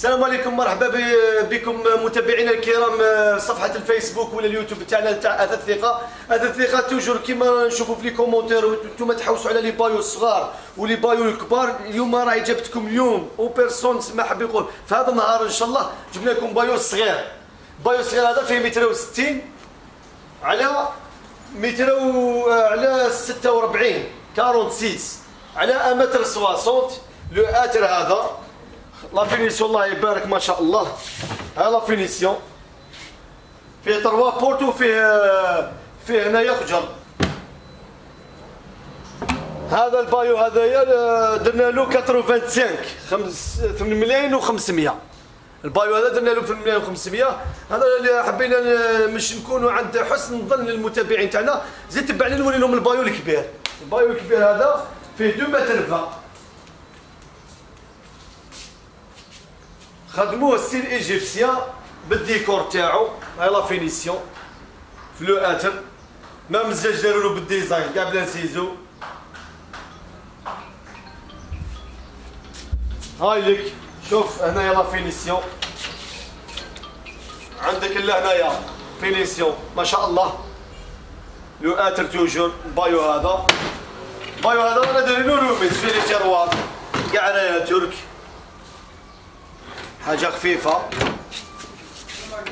السلام عليكم مرحبا بكم متابعينا الكرام صفحة الفيسبوك ولا اليوتيوب تاعنا تاع اثاث الثقة. اثاث الثقة toujours كيما نشوفوا في les commentaires وأنتم تحوسوا على les bahuts الصغار و les bahuts الكبار. اليوم راهي جابتكم اليوم une personne ما حاب يقول في هذا النهار إن شاء الله جبنا لكم بايو صغير. بايو صغير هذا فيه متر وستين على متر على 46 46 على متر 60 le hêtre هذا. la finition الله يبارك ما شاء الله ها la finition فيه trois portes وفيه فيه هنايا خجر هذا ال bahut هذايا درنا له 85 8 ملايين و500 ال bahut هذا درنا له 8 ملايين و500 هذا اللي حبينا مش نكونوا عند حسن ظن للمتابعين تاعنا زيد تبعنا نوري لهم البايو الكبير البايو الكبير هذا فيه 2 متر 20 خدموه ستيل ايجيبسيان بالديكور تاعو هاي لا فينيسيون فلو اتر ما مزاج داروا له بالديزاين كاع بلا نسيزو. هاي لك شوف هنايا لا فينيسيون. عندك إلا هنايا finition ما شاء الله. le hêtre toujours bahut هذا. bahut هذا رانا دايرينو remise في les tiroirs. كاع رايا ترك. حاجة خفيفة.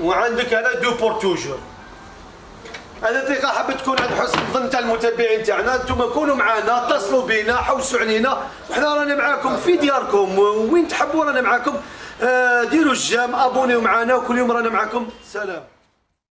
وعندك هذا deux portes toujours. هذا دقيقه حبيت تكون عند حسن الظن تاع المتابعين تاعنا. أنتم كونوا معنا اتصلوا بنا حوسوا علينا. وحنا رانا معاكم في دياركم. وين تحبوا رانا معاكم؟ آه، ديروا الجام ابونيو معنا وكل يوم رانا معاكم. سلام.